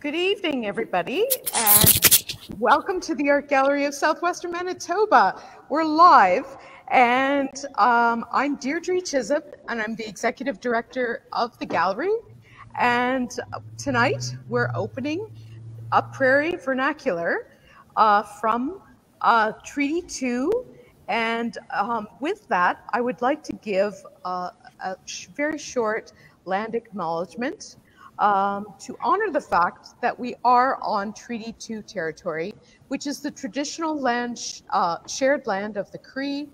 Good evening, everybody, and welcome to the Art Gallery of Southwestern Manitoba. We're live, and um, I'm Deirdre Chisholm, and I'm the executive director of the gallery. And tonight we're opening a Prairie Vernacular uh, from uh, Treaty 2. And um, with that, I would like to give uh, a sh- very short land acknowledgement um, to honor the fact that we are on Treaty 2 territory, which is the traditional land sh- uh, shared land of the Cree,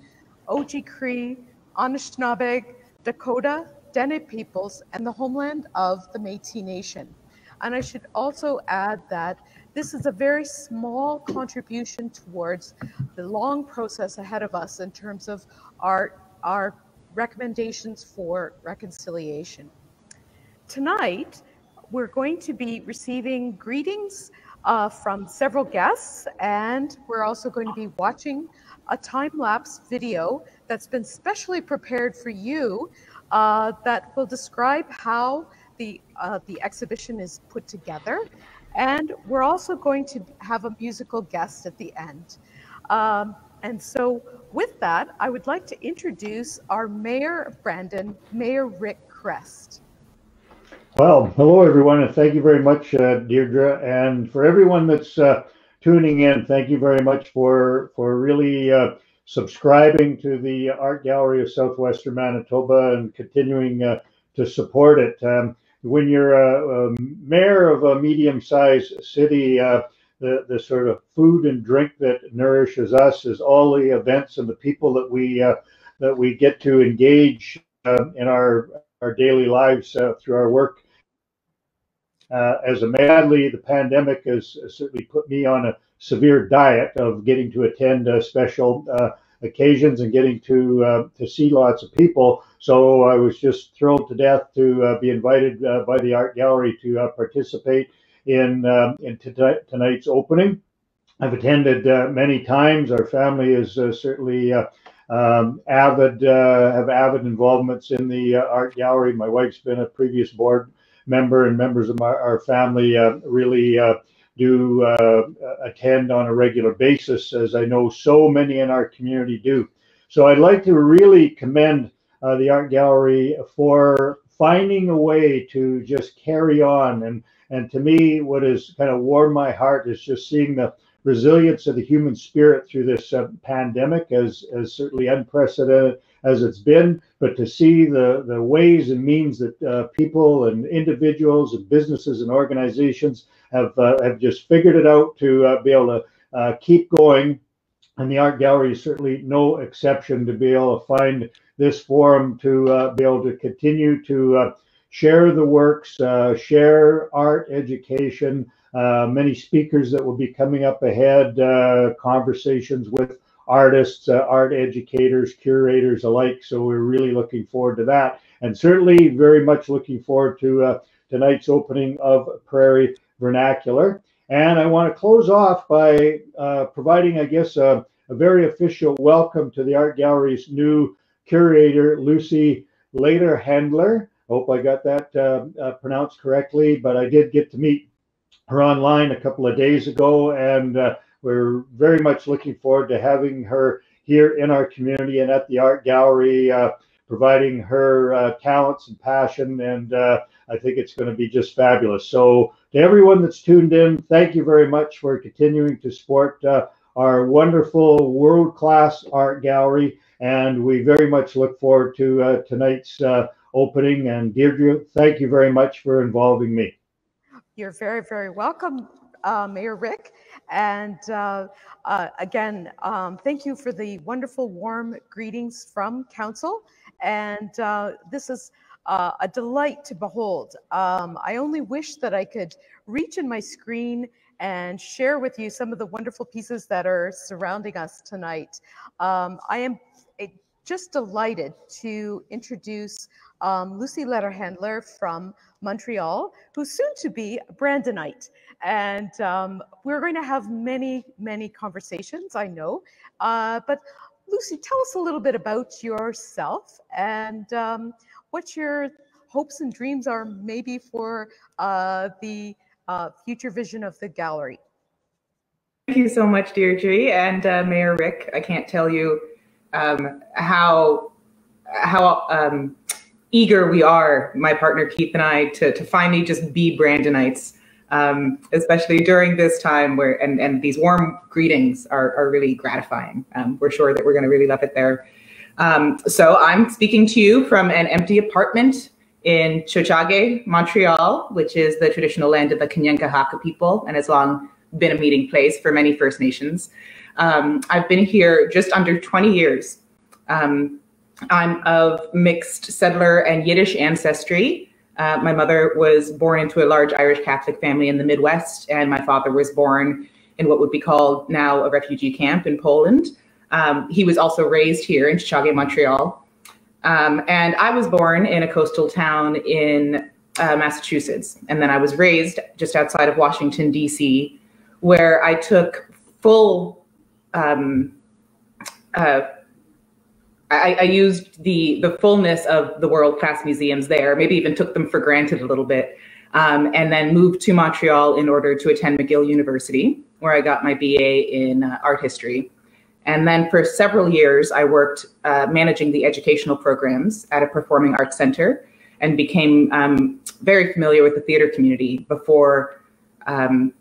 Oji-Cree, Anishinaabe, Dakota, Dene peoples, and the homeland of the Métis Nation. And I should also add that this is a very small contribution towards the long process ahead of us in terms of our, our recommendations for reconciliation. Tonight, we're going to be receiving greetings uh, from several guests, and we're also going to be watching a time lapse video that's been specially prepared for you uh, that will describe how the, uh, the exhibition is put together. And we're also going to have a musical guest at the end. Um, and so, with that, I would like to introduce our Mayor of Brandon, Mayor Rick Chrest. Well, hello everyone, and thank you very much, uh, Deirdre, and for everyone that's uh, tuning in. Thank you very much for for really uh, subscribing to the Art Gallery of Southwestern Manitoba and continuing uh, to support it. Um, when you're a, a, mayor of a medium-sized city, uh, the the sort of food and drink that nourishes us is all the events and the people that we uh, that we get to engage in our our daily lives through our work uh, as a madly, the pandemic has certainly put me on a severe diet of getting to attend uh, special uh, occasions and getting to uh, to see lots of people. So I was just thrilled to death to uh, be invited uh, by the art gallery to participate in um, in tonight's opening. I've attended many times. Our family is certainly. Um, avid have avid involvements in the art gallery. My wife's been a previous board member and members of my, our family uh, really uh, do uh, attend on a regular basis, as I know so many in our community do. So I'd like to really commend the art gallery for finding a way to just carry on. And and to me, what has kind of warmed my heart is just seeing the resilience of the human spirit through this uh, pandemic as, as certainly unprecedented as it's been, but to see the, the ways and means that uh, people and individuals and businesses and organizations have, uh, have just figured it out to uh, be able to uh, keep going. And the art gallery is certainly no exception to be able to find this forum to uh, be able to continue to share the works, share art education, uh, many speakers that will be coming up ahead, uh, conversations with artists, uh, art educators, curators alike. So we're really looking forward to that. And certainly very much looking forward to uh, tonight's opening of Prairie Vernacular. And I want to close off by uh, providing, I guess, a, a very official welcome to the Art Gallery's new curator, Lucy Later Handler. Hope I got that uh, uh, pronounced correctly, but I did get to meet her online a couple of days ago, and uh, we're very much looking forward to having her here in our community and at the art gallery, uh, providing her uh, talents and passion. And uh, I think it's going to be just fabulous. So, to everyone that's tuned in, thank you very much for continuing to support uh, our wonderful world class art gallery. And we very much look forward to uh, tonight's opening. And Deirdre, thank you very much for involving me. You're very, very welcome, uh, Mayor Rick. And uh, uh, again, um, thank you for the wonderful, warm greetings from Council. And uh, this is uh, a delight to behold. Um, I only wish that I could reach in my screen and share with you some of the wonderful pieces that are surrounding us tonight. Um, I am eh, just delighted to introduce um, Lucie Lederhendler from Montreal, who's soon to be Brandonite. And um, we're going to have many, many conversations, I know. Uh, but Lucie, tell us a little bit about yourself and um, what your hopes and dreams are maybe for uh, the uh, future vision of the gallery. Thank you so much, Deirdre and uh, Mayor Rick. I can't tell you um, how how um, eager we are, my partner Keith and I, to to finally just be Brandonites, um, especially during this time where and and these warm greetings are are really gratifying. Um, we're sure that we're going to really love it there. Um, so I'm speaking to you from an empty apartment in Tiohtià:ke, Montreal, which is the traditional land of the Kanien'kehá:ka people and has long been a meeting place for many First Nations. Um, I've been here just under 20 years. Um, I'm of mixed settler and Yiddish ancestry. Uh, my mother was born into a large Irish Catholic family in the Midwest, and my father was born in what would be called now a refugee camp in Poland. Um, he was also raised here in Tiohtià:ke, Montreal. Um, and I was born in a coastal town in uh, Massachusetts. And then I was raised just outside of Washington, D.C., where I took full, um, uh, I, I, used the, the fullness of the world class museums there, maybe even took them for granted a little bit, um, and then moved to Montreal in order to attend McGill University, where I got my BA in uh, art history. And then for several years, I worked uh, managing the educational programs at a performing arts center and became um, very familiar with the theater community before um,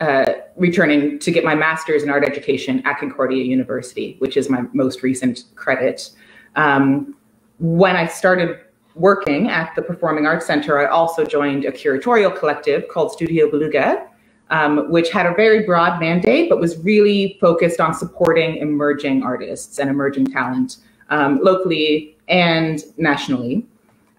uh, returning to get my master's in art education at Concordia University, which is my most recent credit. Um, when I started working at the Performing Arts Center, I also joined a curatorial collective called Studio Beluga, um, which had a very broad mandate, but was really focused on supporting emerging artists and emerging talent um, locally and nationally.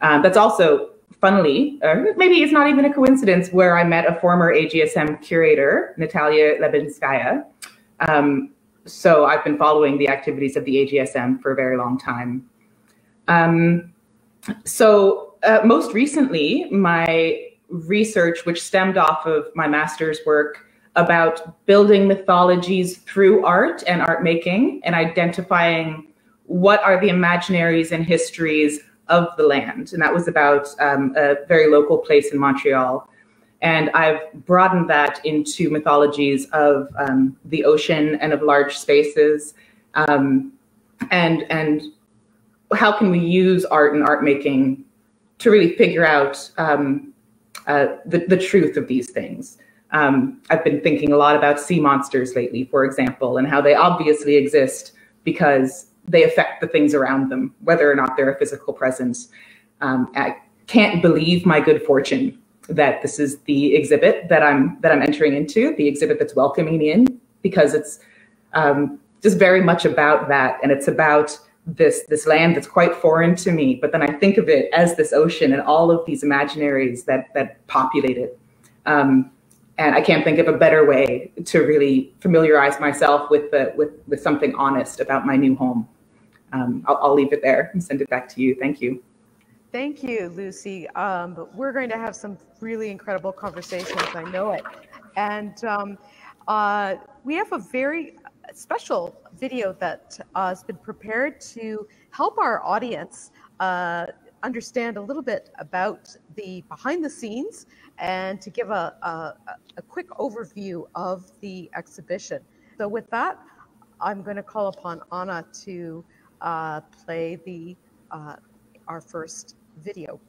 Um, that's also funnily, or maybe it's not even a coincidence, where I met a former AGSM curator, Natalia Lebedinskaia. Um, so I've been following the activities of the AGSM for a very long time. Um, so uh, most recently, my research, which stemmed off of my master's work about building mythologies through art and art making and identifying what are the imaginaries and histories of the land. And that was about um, a very local place in Montreal. And I've broadened that into mythologies of um, the ocean and of large spaces. Um, and, and how can we use art and art making to really figure out um, uh, the, the truth of these things? Um, I've been thinking a lot about sea monsters lately, for example, and how they obviously exist because they affect the things around them, whether or not they're a physical presence. Um, I can't believe my good fortune that this is the exhibit that I'm that I'm entering into, the exhibit that's welcoming in, because it's um, just very much about that, and it's about this this land that's quite foreign to me. But then I think of it as this ocean and all of these imaginaries that that populate it. Um, and I can't think of a better way to really familiarize myself with the with with something honest about my new home um, I'll, I'll, leave it there and send it back to you. Thank you. Thank you, Lucie. Um, we're going to have some really incredible conversations. I know it. And um, uh, we have a very special video that uh, has been prepared to help our audience uh, understand a little bit about the behind the scenes and to give a, a, a quick overview of the exhibition. So with that, I'm going to call upon Anna to play the uh, our first video.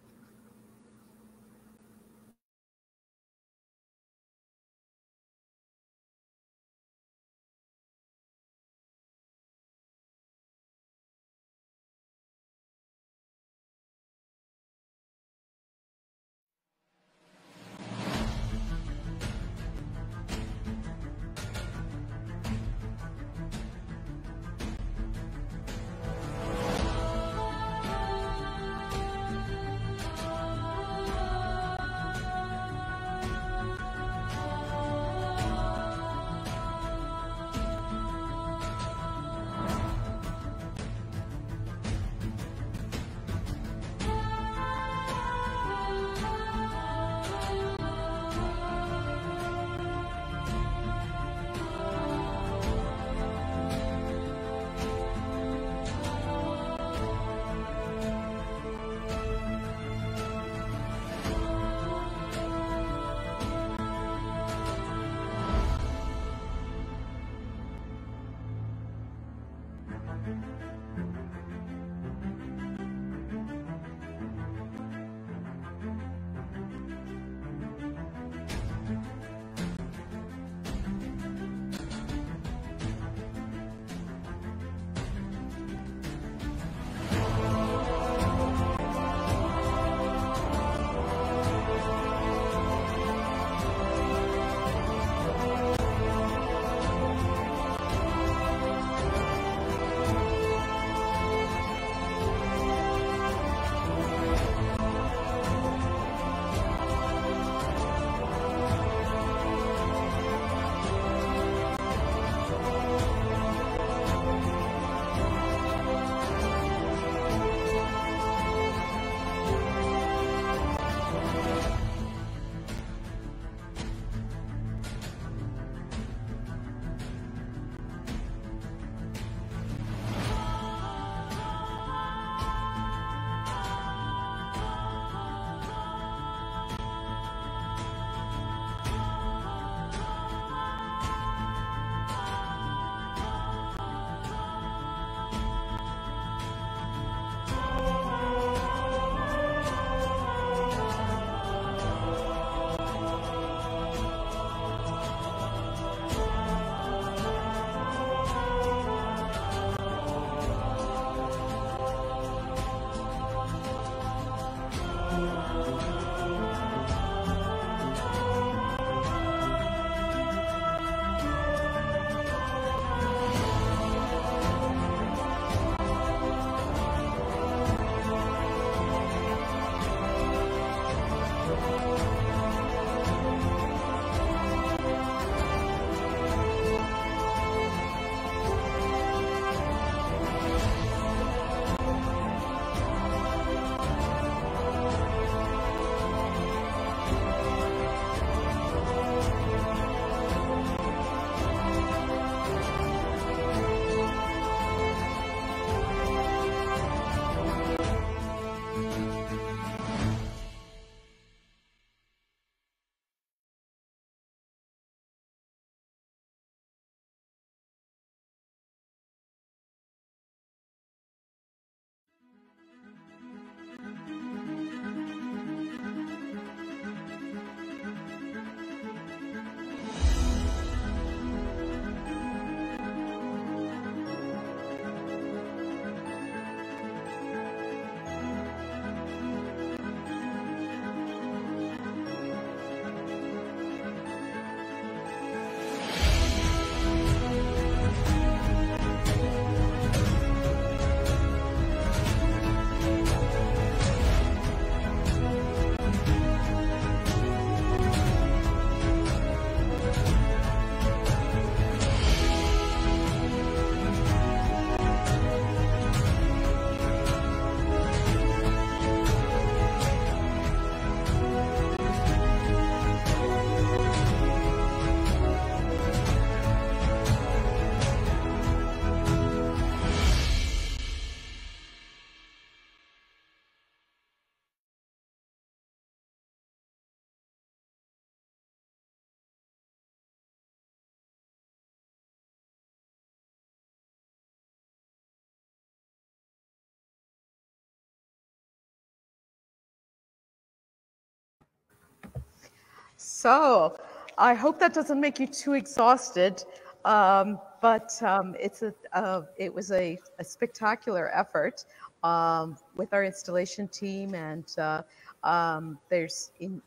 So I hope that doesn't make you too exhausted. Um, but um, it's a, uh, it was a, a spectacular effort um, with our installation team, and uh, um, there's in,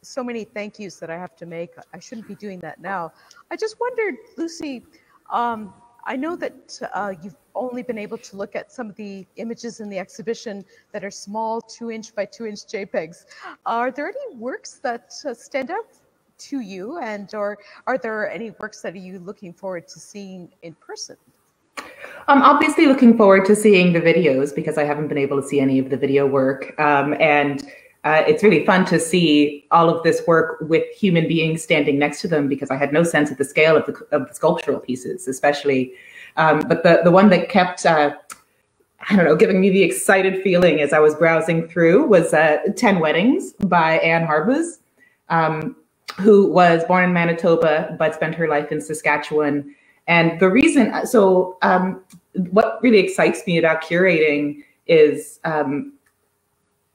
so many thank yous that I have to make. I shouldn't be doing that now. I just wondered, Lucie. Um, I know that uh, you've only been able to look at some of the images in the exhibition that are small, two inch by two inch JPEGs. Are there any works that uh, stand out to you, and or are there any works that are you looking forward to seeing in person? I'm obviously looking forward to seeing the videos because I haven't been able to see any of the video work. Um, and uh, it's really fun to see all of this work with human beings standing next to them because I had no sense of the scale of the, of the sculptural pieces, especially. Um, but the, the one that kept, uh, I don't know, giving me the excited feeling as I was browsing through was uh, 10 Weddings by Ann Harbuz, um, who was born in Manitoba but spent her life in Saskatchewan and the reason, so um, what really excites me about curating is um,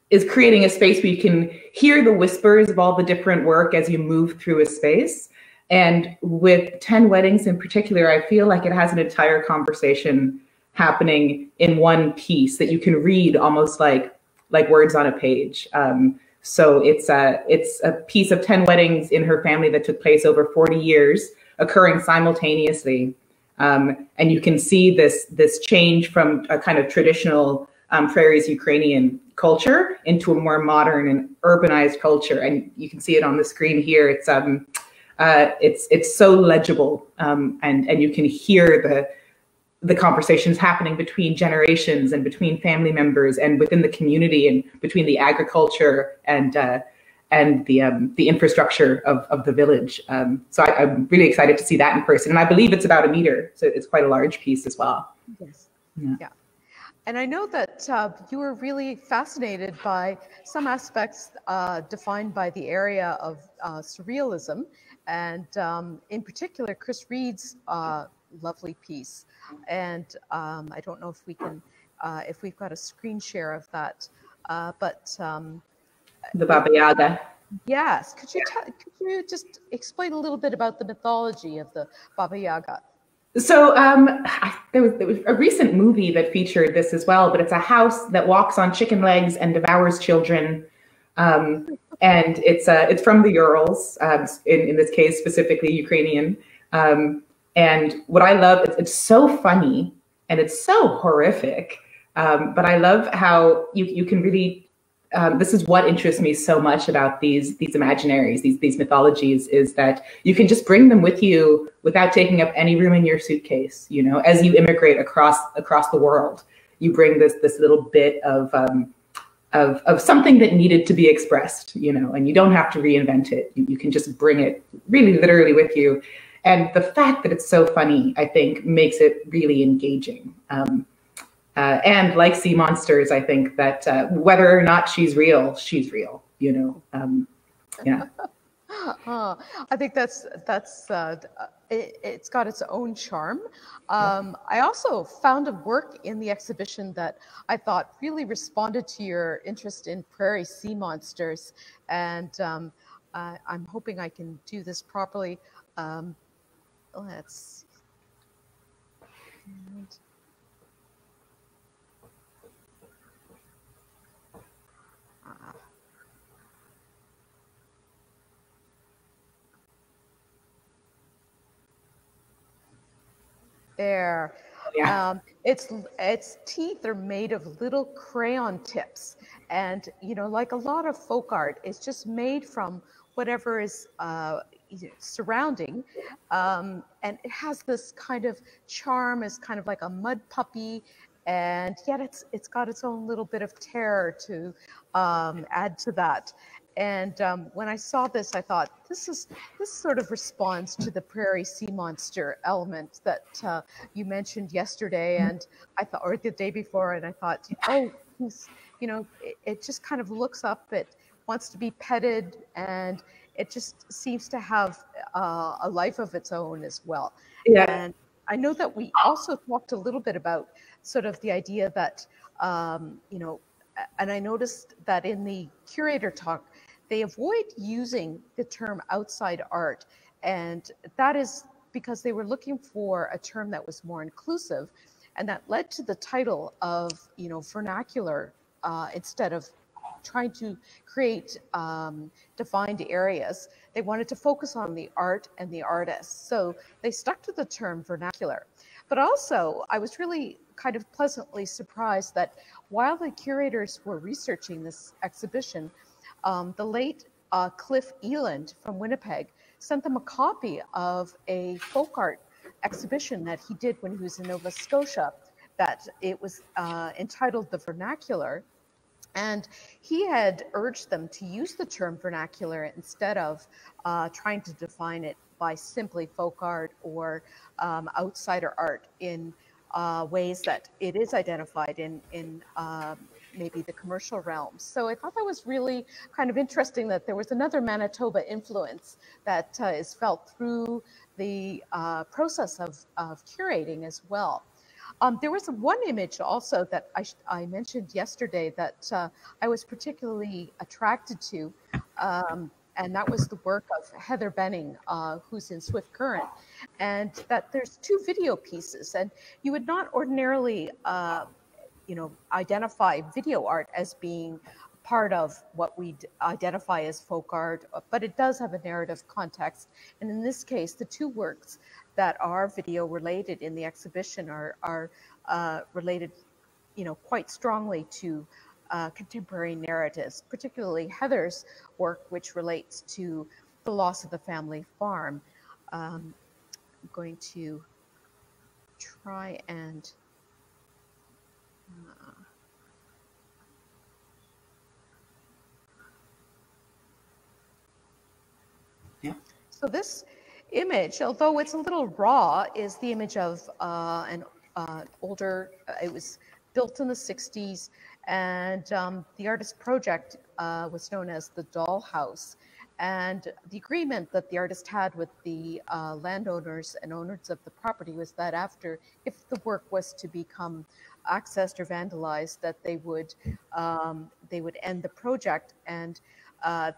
is creating a space where you can hear the whispers of all the different work as you move through a space. And with 10 weddings in particular, I feel like it has an entire conversation happening in one piece that you can read almost like like words on a page. Um, so it's a it's a piece of 10 weddings in her family that took place over 40 years occurring simultaneously. Um, and you can see this, this change from a kind of traditional um, prairies Ukrainian culture into a more modern and urbanized culture. And you can see it on the screen here. It's, um, uh, it's, it's so legible um, and, and you can hear the, the conversations happening between generations and between family members and within the community and between the agriculture and uh, and the um, the infrastructure of, of the village. Um, so I, am really excited to see that in person. And I believe it's about a meter, so it's quite a large piece as well. Yes. Yeah. yeah. And I know that uh, you were really fascinated by some aspects uh, defined by the area of uh, surrealism, and um, in particular, Chris Reed's uh, lovely piece. And um, I don't know if we can, uh, if we've got a screen share of that, uh, but um, the Baba Yaga. Yes. Could you could you just explain a little bit about the mythology of the Baba Yaga? So um, there, was, there was a recent movie that featured this as well, but it's a house that walks on chicken legs and devours children. Um, and it's uh, it's from the Urals, um, in, in this case specifically Ukrainian. Um, and what I love, it's, it's so funny and it's so horrific. Um, but I love how you, you can really um, this is what interests me so much about these these imaginaries, these these mythologies, is that you can just bring them with you without taking up any room in your suitcase. You know, as you immigrate across across the world, you bring this this little bit of um, of of something that needed to be expressed. You know, and you don't have to reinvent it. You, you can just bring it really literally with you. And the fact that it's so funny, I think, makes it really engaging. Um, uh, and like sea monsters, I think that uh, whether or not she's real, she's real. You know, um, yeah. uh, I think that's that's uh, it, has got its own charm. Um, I also found a work in the exhibition that I thought really responded to your interest in prairie sea monsters, and um, I'm hoping I can do this properly. Um, let's. And There. Yeah. Um, its its teeth are made of little crayon tips, and you know, like a lot of folk art, it's just made from whatever is uh, surrounding, um, and it has this kind of charm, as kind of like a mud puppy, and yet it's it's got its own little bit of terror to um, add to that. And um, when I saw this, I thought this is this sort of responds to the prairie sea monster element that uh, you mentioned yesterday, mm-hmm. and I thought, or the day before, and I thought, oh, you know, it, it just kind of looks up, it wants to be petted, and it just seems to have uh, a life of its own as well. Yeah. And I know that we also talked a little bit about sort of the idea that, um, you know, and I noticed that in the curator talk, they avoid using the term outside art. And that is because they were looking for a term that was more inclusive. And that led to the title of, you know, vernacular uh, instead of trying to create um, defined areas. They wanted to focus on the art and the artists. So they stuck to the term vernacular. But also, I was really kind of pleasantly surprised that while the curators were researching this exhibition, um, the late uh, Cliff Eyland from Winnipeg sent them a copy of a folk art exhibition that he did when he was in Nova Scotia. That it was uh, entitled The Vernacular, and he had urged them to use the term vernacular instead of uh, trying to define it by simply folk art or um, outsider art in uh, ways that it is identified in, in uh, maybe the commercial realm. So I thought that was really kind of interesting that there was another Manitoba influence that uh, is felt through the uh, process of, of curating as well. Um, there was one image also that I, I mentioned yesterday that uh, I was particularly attracted to, um, and that was the work of Heather Benning, uh, who's in Swift Current, and that there's two video pieces, and you would not ordinarily, uh, you know, identify video art as being part of what we identify as folk art, but it does have a narrative context. And in this case, the two works that are video related in the exhibition are, are uh, related, you know, quite strongly to uh, contemporary narratives, particularly Heather's work, which relates to the loss of the family farm. Um, I'm going to try and yeah. So this image, although it's a little raw, is the image of uh, an uh, older, uh, it was built in the 60s, and um, the artist project uh, was known as the Doll House. And the agreement that the artist had with the uh, landowners and owners of the property was that after, if the work was to become accessed or vandalized, that they would um, they would end the project. And uh,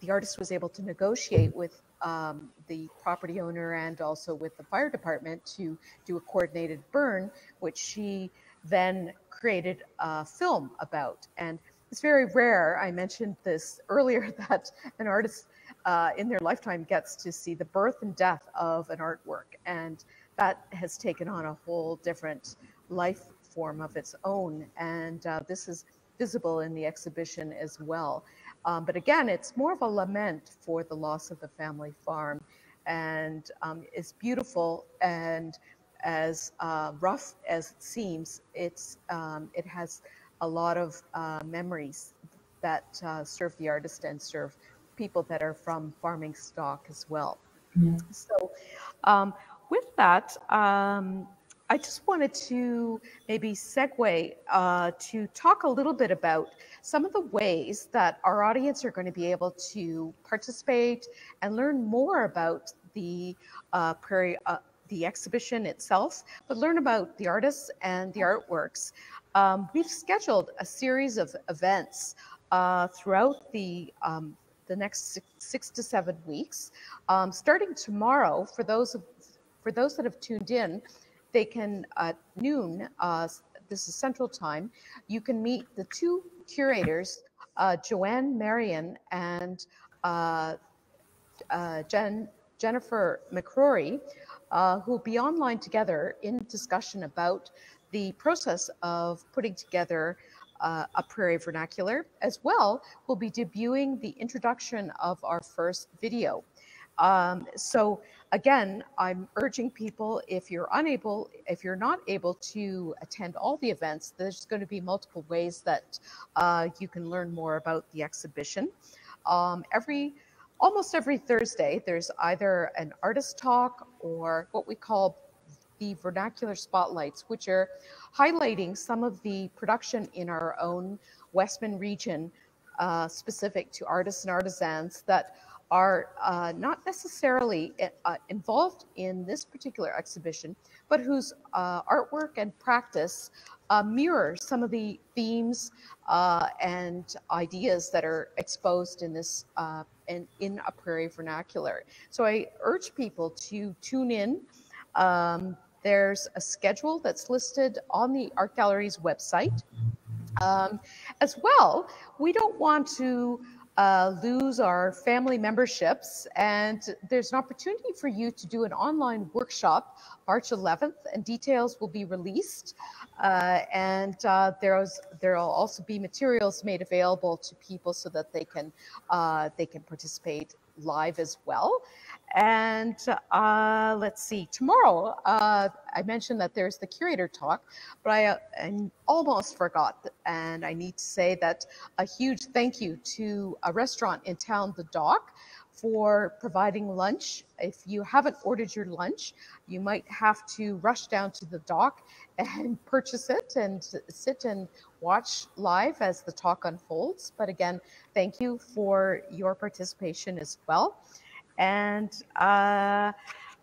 the artist was able to negotiate with um, the property owner and also with the fire department to do a coordinated burn, which she then created a film about. And it's very rare. I mentioned this earlier that an artist uh, in their lifetime gets to see the birth and death of an artwork. And that has taken on a whole different life form of its own. And uh, this is visible in the exhibition as well. Um, but again, it's more of a lament for the loss of the family farm. And um, it's beautiful and as uh, rough as it seems, it's, um, it has a lot of uh, memories that uh, serve the artist and serve people that are from farming stock as well. So, um, with that, um, I just wanted to maybe segue uh, to talk a little bit about some of the ways that our audience are going to be able to participate and learn more about the uh, prairie, uh, the exhibition itself, but learn about the artists and the artworks. Um, we've scheduled a series of events uh, throughout the um, the next six, six, to seven weeks, um, starting tomorrow. For those of, for those that have tuned in, they can at noon. Uh, this is Central Time. You can meet the two curators, uh, Joanne Marion and uh, uh Jen, Jennifer McRorie, uh, who will be online together in discussion about the process of putting together uh, a prairie vernacular. As well, we'll be debuting the introduction of our first video. Um, so again, I'm urging people if you're unable, if you're not able to attend all the events, there's going to be multiple ways that uh, you can learn more about the exhibition. Um, every almost every Thursday, there's either an artist talk or what we call the vernacular spotlights, which are highlighting some of the production in our own Westman region uh, specific to artists and artisans that are uh, not necessarily uh, involved in this particular exhibition, but whose uh, artwork and practice uh, mirror some of the themes uh, and ideas that are exposed in this uh, in, in a prairie vernacular. So I urge people to tune in. Um, there's a schedule that's listed on the Art Gallery's website. Um, as well, we don't want to uh, lose our family memberships. And there's an opportunity for you to do an online workshop March 11th, and details will be released. Uh, and uh, there's there'll also be materials made available to people so that they can uh, they can participate live as well. And uh, let's see, tomorrow, uh, I mentioned that there's the curator talk, but I, uh, I, almost forgot. And I need to say that a huge thank you to a restaurant in town, The Dock, for providing lunch. If you haven't ordered your lunch, you might have to rush down to the dock and purchase it and sit and watch live as the talk unfolds. But again, thank you for your participation as well. And uh,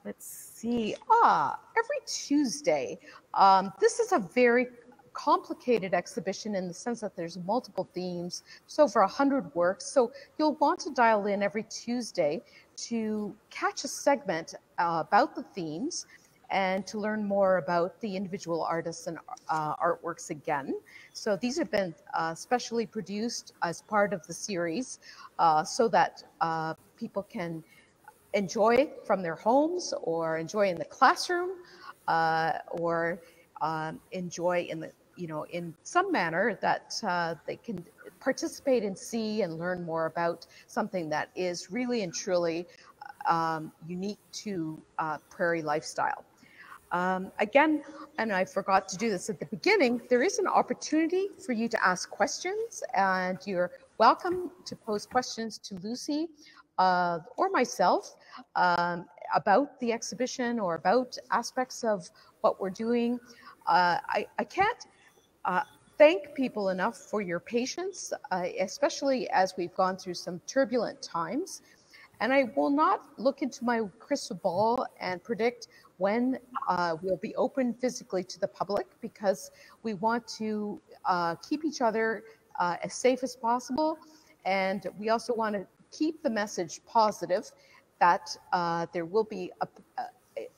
let's see, ah, every Tuesday, um, this is a very complicated exhibition in the sense that there's multiple themes. There's over 100 works. So you'll want to dial in every Tuesday to catch a segment uh, about the themes and to learn more about the individual artists and uh, artworks again. So these have been uh, specially produced as part of the series uh, so that uh, people can enjoy from their homes or enjoy in the classroom uh, or um, enjoy in the you know in some manner that uh, they can participate and see and learn more about something that is really and truly um, unique to uh, prairie lifestyle. Um, again, and I forgot to do this at the beginning, there is an opportunity for you to ask questions, and you're welcome to pose questions to Lucie uh, or myself um, about the exhibition or about aspects of what we're doing. Uh, I, I, can't uh, thank people enough for your patience, uh, especially as we've gone through some turbulent times. And I will not look into my crystal ball and predict when uh, we'll be open physically to the public because we want to uh, keep each other as safe as possible. And we also want to keep the message positive that uh, there will be a, uh,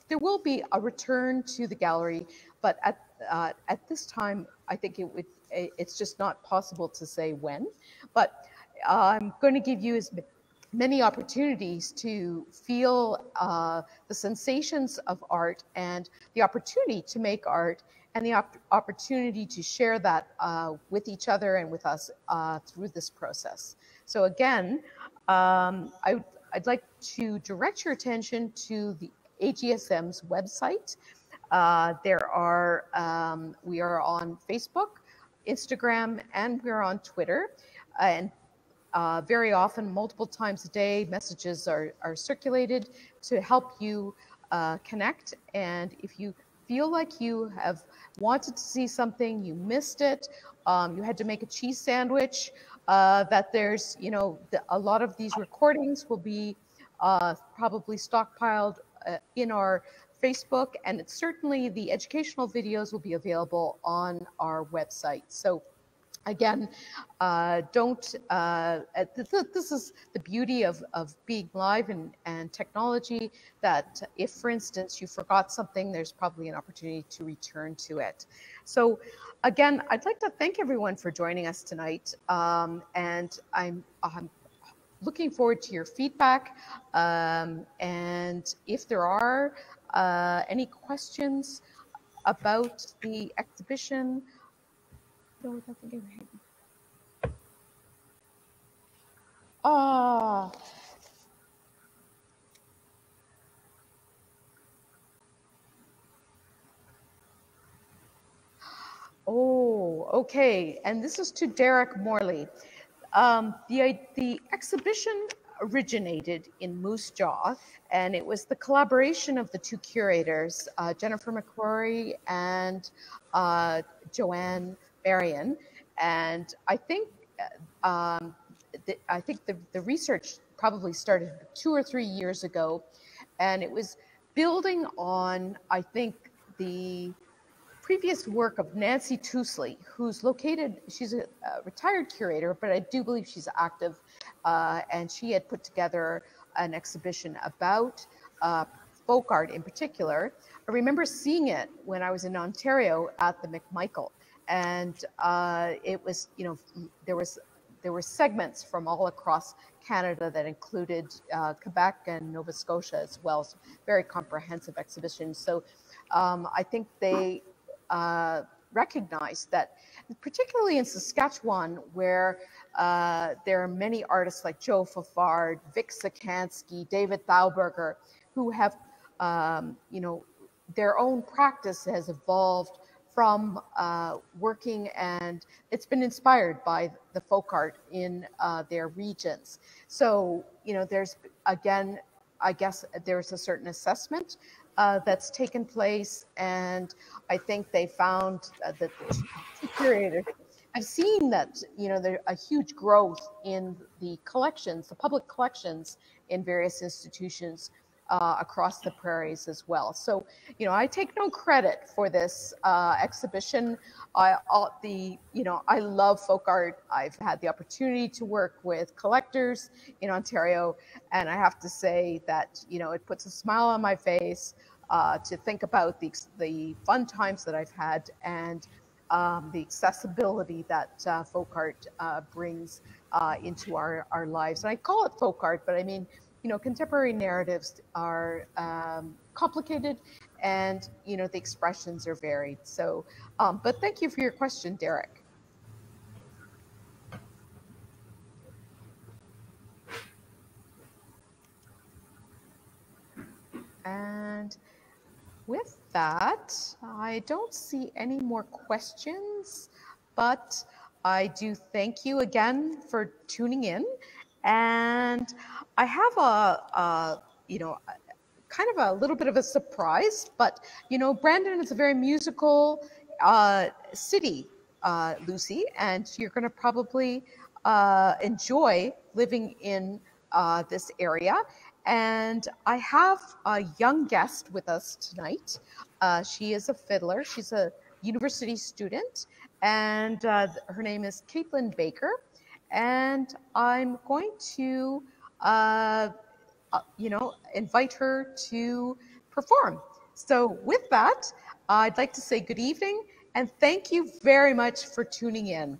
there will be a return to the gallery, but at uh, at this time, I think it would it's just not possible to say when. But I'm going to give you as many opportunities to feel uh, the sensations of art and the opportunity to make art and the op opportunity to share that uh, with each other and with us uh, through this process. So again, um, I, would like to direct your attention to the AGSM's website. Uh, there are, um, we are on Facebook, Instagram, and we're on Twitter. And uh, very often, multiple times a day, messages are, are circulated to help you uh, connect. And if you feel like you have wanted to see something, you missed it, um, you had to make a cheese sandwich, uh, that there's, you know, the, a lot of these recordings will be uh, probably stockpiled uh, in our Facebook, and it's certainly the educational videos will be available on our website. So again, uh, don't, uh, this is the beauty of, of being live and, and technology that if, for instance, you forgot something, there's probably an opportunity to return to it. So again, I'd like to thank everyone for joining us tonight. Um, and I'm, I'm looking forward to your feedback. Um, and if there are uh, any questions about the exhibition, Ah. Oh, okay. And this is to Derek Morley. Um, the, the exhibition originated in Moose Jaw, and it was the collaboration of the two curators, uh, Jennifer McRorie and uh, Joanne Marion. And I think uh, um, the, I think the, the research probably started two or three years ago, and it was building on, I think, the previous work of Nancy Tousley, who's located, she's a, a retired curator, but I do believe she's active, uh, and she had put together an exhibition about uh, folk art in particular. I remember seeing it when I was in Ontario at the McMichael, and uh, it was, you know, there was there were segments from all across Canada that included uh, Quebec and Nova Scotia as well. So very comprehensive exhibition. So um, I think they uh, recognize that, particularly in Saskatchewan, where uh, there are many artists like Joe Fafard, Vic Cicansky, David Thauberger, who have, um, you know, their own practice has evolved from uh, working and it's been inspired by the folk art in uh, their regions. So, you know, there's again, I guess there's a certain assessment uh, that's taken place, and I think they found uh, that the I've seen that you know there's a huge growth in the collections, the public collections in various institutions uh, across the prairies as well. So, you know, I take no credit for this uh, exhibition. I, all, the, you know, I love folk art. I've had the opportunity to work with collectors in Ontario, and I have to say that, you know, it puts a smile on my face uh, to think about the, the fun times that I've had and um, the accessibility that uh, folk art uh, brings uh, into our, our lives. And I call it folk art, but I mean, you know, contemporary narratives are um, complicated and, you know, the expressions are varied. So, um, but thank you for your question, Derek. With that, I don't see any more questions, but I do thank you again for tuning in. And I have a, a you know, kind of a little bit of a surprise, but you know, Brandon is a very musical uh, city, uh, Lucie, and you're going to probably uh, enjoy living in uh, this area. And I have a young guest with us tonight. Uh, she is a fiddler. She's a university student, and uh, her name is Caitlin Baker. And I'm going to, uh, uh you know, invite her to perform. So with that, I'd like to say good evening and thank you very much for tuning in.